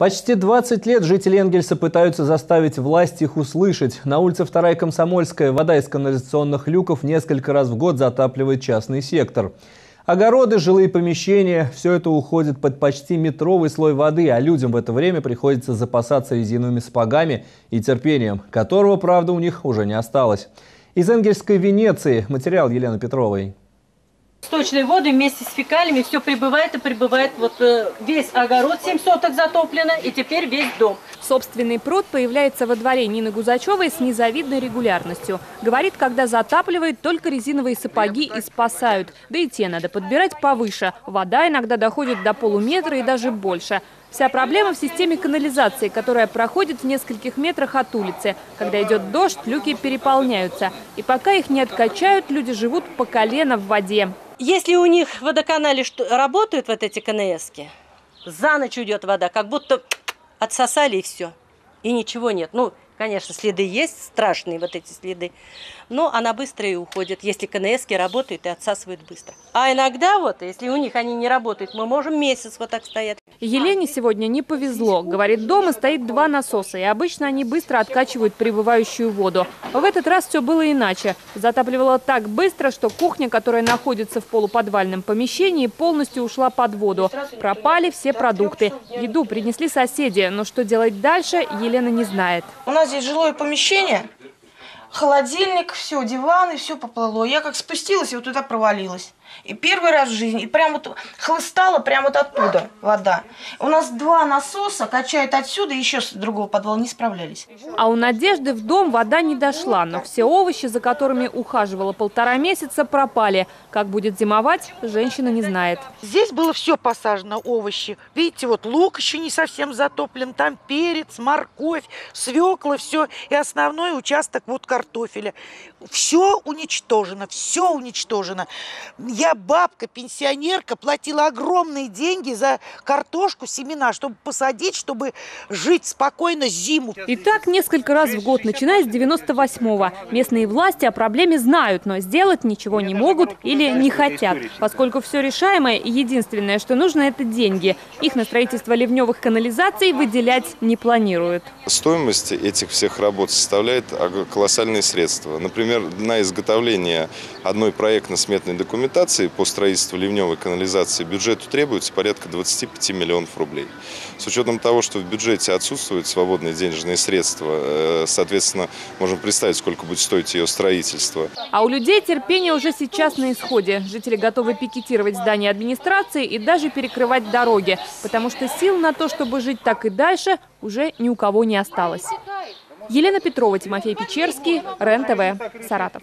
Почти 20 лет жители Энгельса пытаются заставить власть их услышать. На улице 2 Комсомольская вода из канализационных люков несколько раз в год затапливает частный сектор. Огороды, жилые помещения – все это уходит под почти метровый слой воды, а людям в это время приходится запасаться резиновыми сапогами и терпением, которого, правда, у них уже не осталось. Из Энгельской Венеции материал Елены Петровой. Сточные воды вместе с фекалиями все прибывает и прибывает. Вот э, весь огород 7 соток затоплено и теперь весь дом. Собственный пруд появляется во дворе Нины Гузачевой с незавидной регулярностью. Говорит, когда затапливает, только резиновые сапоги и спасают. Да и те надо подбирать повыше. Вода иногда доходит до полуметра и даже больше. Вся проблема в системе канализации, которая проходит в нескольких метрах от улицы. Когда идет дождь, люки переполняются. И пока их не откачают, люди живут по колено в воде. Если у них в водоканале работают вот эти КНСки, за ночь уйдет вода, как будто отсосали и все. И ничего нет. Ну, Конечно, следы есть, страшные вот эти следы, но она быстро и уходит, если КНСки работают и отсасывают быстро. А иногда вот, если у них они не работают, мы можем месяц вот так стоять. Елене сегодня не повезло. Говорит, дома стоит два насоса, и обычно они быстро откачивают прибывающую воду. В этот раз все было иначе. Затапливало так быстро, что кухня, которая находится в полуподвальном помещении, полностью ушла под воду. Пропали все продукты. Еду принесли соседи, но что делать дальше, Елена не знает. У нас здесь жилое помещение, холодильник, все, диваны, все поплыло. Я как спустилась и вот туда провалилась. И первый раз в жизни, и прям вот хлыстала прям вот оттуда вода. У нас два насоса качают отсюда, еще с другого подвала не справлялись. А у Надежды в дом вода не дошла, но все овощи, за которыми ухаживала полтора месяца, пропали. Как будет зимовать, женщина не знает. Здесь было все посажено, овощи. Видите, вот лук еще не совсем затоплен, там перец, морковь, свекла, все. И основной участок вот картофеля. Все уничтожено, все уничтожено. Я бабка, пенсионерка, платила огромные деньги за картошку, семена, чтобы посадить, чтобы жить спокойно зиму. И так несколько раз в год, начиная с 98-го. Местные власти о проблеме знают, но сделать ничего не могут или не хотят, поскольку все решаемое и единственное, что нужно, это деньги. Их на строительство ливневых канализаций выделять не планируют. Стоимость этих всех работ составляет колоссальные средства. Например, на изготовление одной проектно-сметной документации операции по строительству ливневой канализации бюджету требуется порядка 25 миллионов рублей. С учетом того, что в бюджете отсутствуют свободные денежные средства, э, соответственно, можем представить, сколько будет стоить ее строительство. А у людей терпение уже сейчас на исходе. Жители готовы пикетировать здание администрации и даже перекрывать дороги, потому что сил на то, чтобы жить так и дальше, уже ни у кого не осталось. Елена Петрова, Тимофей Печерский, РЕН-ТВ, Саратов.